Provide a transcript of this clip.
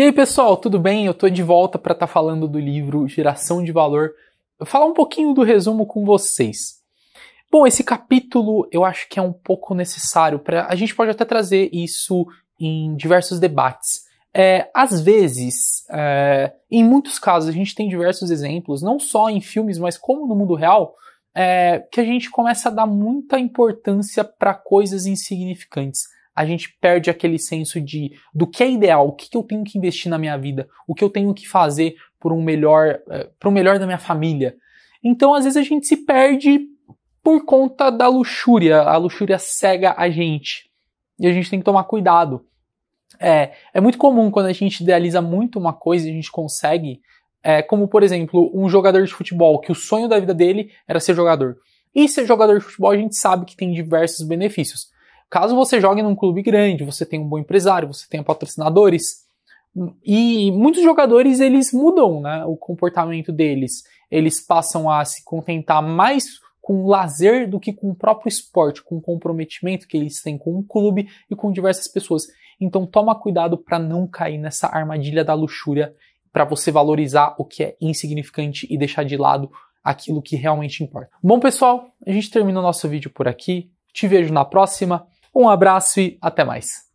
E aí, pessoal, tudo bem? Eu tô de volta para estar tá falando do livro Geração de Valor. Eu falar um pouquinho do resumo com vocês. Bom, esse capítulo eu acho que é um pouco necessário para a gente pode até trazer isso em diversos debates. É, às vezes, é, em muitos casos, a gente tem diversos exemplos, não só em filmes, mas como no mundo real, é, que a gente começa a dar muita importância para coisas insignificantes a gente perde aquele senso de do que é ideal, o que, que eu tenho que investir na minha vida, o que eu tenho que fazer por um melhor, uh, para o melhor da minha família. Então, às vezes a gente se perde por conta da luxúria. A luxúria cega a gente. E a gente tem que tomar cuidado. É, é muito comum quando a gente idealiza muito uma coisa e a gente consegue, é, como por exemplo, um jogador de futebol, que o sonho da vida dele era ser jogador. E ser jogador de futebol a gente sabe que tem diversos benefícios. Caso você jogue num clube grande, você tem um bom empresário, você tenha patrocinadores, e muitos jogadores eles mudam né, o comportamento deles. Eles passam a se contentar mais com lazer do que com o próprio esporte, com o comprometimento que eles têm com o clube e com diversas pessoas. Então toma cuidado para não cair nessa armadilha da luxúria, para você valorizar o que é insignificante e deixar de lado aquilo que realmente importa. Bom, pessoal, a gente termina o nosso vídeo por aqui. Te vejo na próxima. Um abraço e até mais.